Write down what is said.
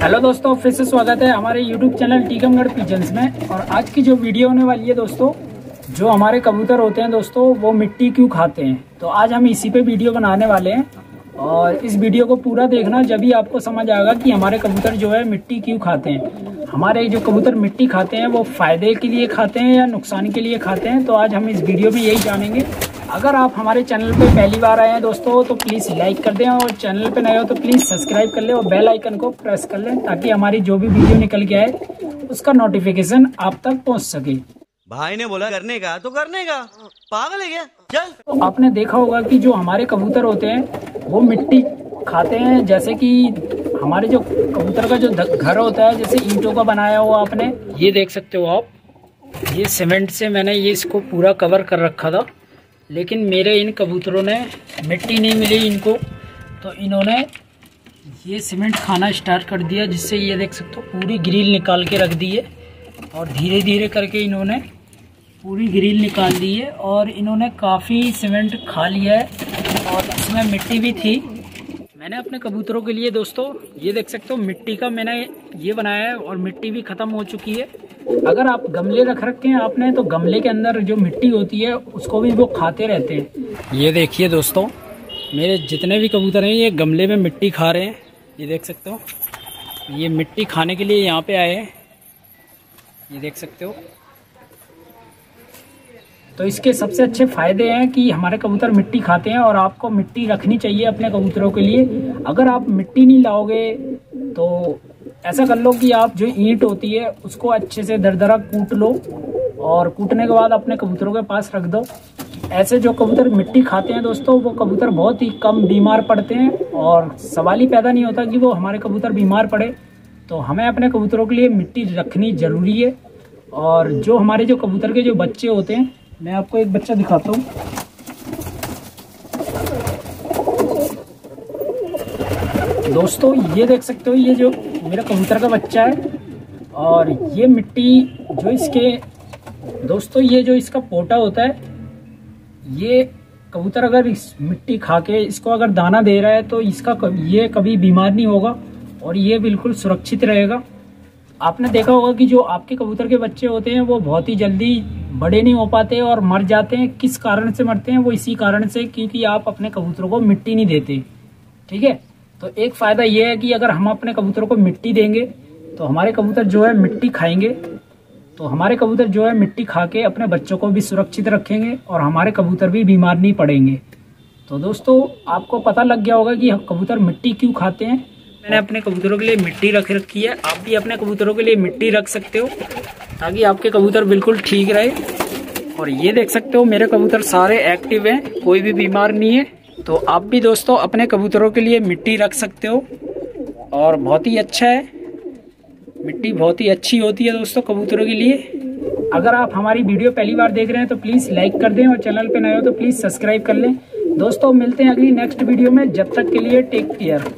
Hello दोस्तों, फिर से स्वागत है हमारे यूट्यूब चैनल टीकमगढ़ पिजन्स में। और आज की जो वीडियो होने वाली है दोस्तों, जो हमारे कबूतर होते हैं दोस्तों, वो मिट्टी क्यों खाते हैं? तो आज हम इसी पे वीडियो बनाने वाले हैं। और इस वीडियो को पूरा देखना, जब भी आपको समझ आएगा कि हमारे कबूतर जो है मिट्टी क्यों खाते हैं। हमारे जो कबूतर मिट्टी खाते हैं, वो फ़ायदे के लिए खाते हैं या नुकसान के लिए खाते हैं तो आज हम इस वीडियो में यही जानेंगे। अगर आप हमारे चैनल पे पहली बार आए हैं दोस्तों तो प्लीज़ लाइक कर दें और चैनल पे नए हो तो प्लीज़ सब्सक्राइब कर लें और बेल आइकन को प्रेस कर लें ताकि हमारी जो भी वीडियो निकल के आए उसका नोटिफिकेशन आप तक पहुँच सके। भाई ने बोला करने का तो करने का। पागल है क्या? चल। तो आपने देखा होगा कि जो हमारे कबूतर होते हैं वो मिट्टी खाते हैं। जैसे कि हमारे जो कबूतर का जो घर होता है जैसे ईंटों का बनाया हुआ आपने ये देख सकते हो आप। ये सीमेंट से मैंने ये इसको पूरा कवर कर रखा था। लेकिन मेरे इन कबूतरों ने मिट्टी नहीं मिली इनको तो इन्होंने ये सीमेंट खाना स्टार्ट कर दिया, जिससे ये देख सकते हो, पूरी ग्रिल निकाल के रख दी है। और धीरे धीरे करके इन्होंने पूरी ग्रिल निकाल दी है और इन्होंने काफ़ी सीमेंट खा लिया है और इसमें मिट्टी भी थी। मैंने अपने कबूतरों के लिए दोस्तों, ये देख सकते हो, मिट्टी का मैंने ये बनाया है और मिट्टी भी ख़त्म हो चुकी है। अगर आप गमले रख रखे हैं आपने तो गमले के अंदर जो मिट्टी होती है उसको भी वो खाते रहते हैं। ये देखिए दोस्तों मेरे जितने भी कबूतर हैं ये गमले में मिट्टी खा रहे हैं। ये देख सकते हो ये मिट्टी खाने के लिए यहाँ पे आए हैं। ये देख सकते हो। तो इसके सबसे अच्छे फ़ायदे हैं कि हमारे कबूतर मिट्टी खाते हैं और आपको मिट्टी रखनी चाहिए अपने कबूतरों के लिए। अगर आप मिट्टी नहीं लाओगे तो ऐसा कर लो कि आप जो ईंट होती है, उसको अच्छे से दरदरा कूट लो और कूटने के बाद अपने कबूतरों के पास रख दो। ऐसे जो कबूतर मिट्टी खाते हैं दोस्तों, वो कबूतर बहुत ही कम बीमार पड़ते हैं और सवाल ही पैदा नहीं होता कि वो हमारे कबूतर बीमार पड़े। तो हमें अपने कबूतरों के लिए मिट्टी रखनी ज़रूरी है और जो हमारे जो कबूतर के जो बच्चे होते हैं, मैं आपको एक बच्चा दिखाता हूँ। दोस्तों, ये देख सकते हो, ये जो मेरा कबूतर का बच्चा है और ये मिट्टी जो इसके, दोस्तों ये जो इसका पोटा होता है, ये कबूतर अगर इस मिट्टी खा के इसको अगर दाना दे रहा है तो इसका ये कभी बीमार नहीं होगा और ये बिल्कुल सुरक्षित रहेगा। आपने देखा होगा कि जो आपके कबूतर के बच्चे होते हैं वो बहुत ही जल्दी बड़े नहीं हो पाते और मर जाते हैं। किस कारण से मरते हैं? वो इसी कारण से क्योंकि आप अपने कबूतरों को मिट्टी नहीं देते। ठीक है? तो एक फ़ायदा ये है कि अगर हम अपने कबूतरों को मिट्टी देंगे तो हमारे कबूतर जो है मिट्टी खाएँगे। तो हमारे कबूतर जो है मिट्टी खा के अपने बच्चों को भी सुरक्षित रखेंगे और हमारे कबूतर भी बीमार नहीं पड़ेंगे। तो दोस्तों, आपको पता लग गया होगा कि कबूतर मिट्टी क्यों खाते हैं। मैंने अपने कबूतरों के लिए मिट्टी रख रखी है। आप भी अपने कबूतरों के लिए मिट्टी रख सकते हो, ताकि आपके कबूतर बिल्कुल ठीक रहे। और ये देख सकते हो, मेरे कबूतर सारे एक्टिव हैं, कोई भी बीमार नहीं है। तो आप भी दोस्तों अपने कबूतरों के लिए मिट्टी रख सकते हो। और बहुत ही अच्छा है। मिट्टी बहुत ही अच्छी होती है दोस्तों कबूतरों के लिए। अगर आप हमारी वीडियो पहली बार देख रहे हैं तो प्लीज़ लाइक कर दें और चैनल पर नए हो तो प्लीज़ सब्सक्राइब कर लें। दोस्तों मिलते हैं अगली नेक्स्ट वीडियो में। जब तक के लिए टेक केयर।